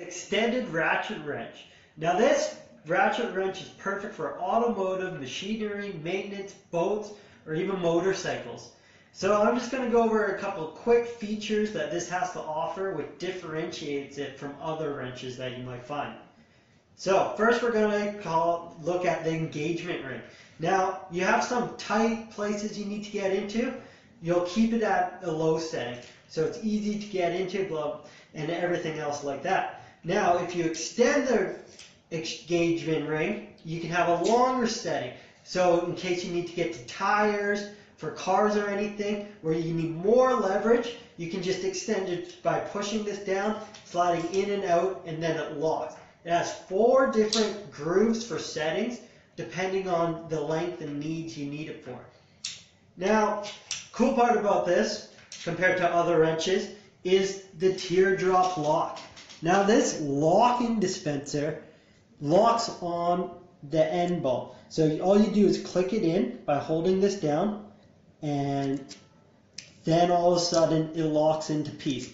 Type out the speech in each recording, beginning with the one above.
Extended ratchet wrench. Now this ratchet wrench is perfect for automotive, machinery, maintenance, boats, or even motorcycles. So I'm just going to go over a couple quick features that this has to offer which differentiates it from other wrenches that you might find. So first we're going to call, look at the engagement ring. Now you have some tight places you need to get into. You'll keep it at a low setting so it's easy to get into glove and everything else like that. Now if you extend the engagement ring you can have a longer setting. So in case you need to get to tires, for cars or anything, where you need more leverage, you can just extend it by pushing this down, sliding in and out, and then it locks. It has four different grooves for settings, depending on the length and needs you need it for. Now, cool part about this, compared to other wrenches, is the teardrop lock. Now this locking dispenser locks on the end ball. So all you do is click it in by holding this down and then all of a sudden it locks into piece.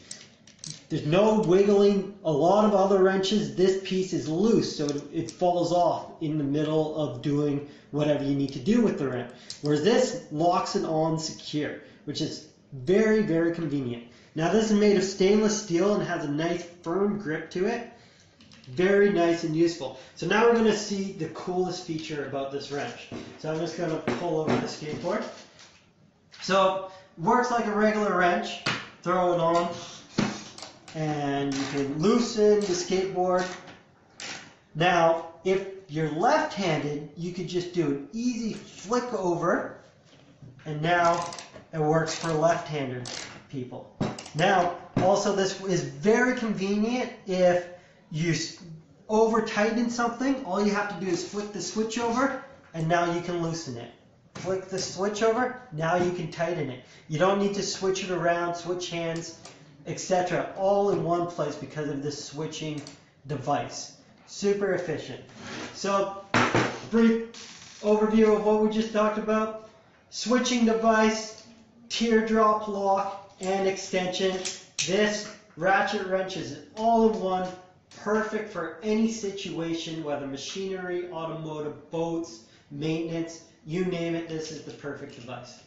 There's no wiggling. A lot of other wrenches, this piece is loose, so it, it, falls off in the middle of doing whatever you need to do with the wrench. Whereas this locks it on secure, which is very, very convenient. Now this is made of stainless steel and has a nice firm grip to it. Very nice and useful. So now we're going to see the coolest feature about this wrench. So I'm just going to pull over the skateboard. So works like a regular wrench. Throw it on and you can loosen the skateboard. Now, if you're left-handed, you could just do an easy flick over and now it works for left-handed people. Now, also this is very convenient if you over tighten something, all you have to do is flick the switch over and now you can loosen it. Flick the switch over, now you can tighten it. You don't need to switch it around, switch hands, etc. all in one place because of this switching device. Super efficient. So, brief overview of what we just talked about. Switching device, teardrop lock, and extension. This ratchet wrench is all in one perfect for any situation, whether machinery, automotive, boats, maintenance, you name it, this is the perfect device.